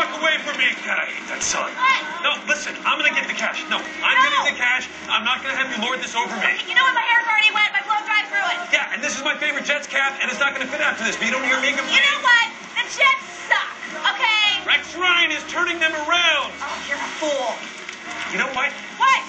Walk away from me. God, I hate that son. What? No, listen, I'm gonna get the cash. No, I'm No. getting the cash. I'm not gonna have you lord this over me. You know what? My hair's already wet. My blow drive through it. Yeah, and this is my favorite Jets cap, and it's not gonna fit after this. But you don't hear me complain. You know what? The Jets suck. Okay. Rex Ryan is turning them around. Oh, you're a fool. You know what? What?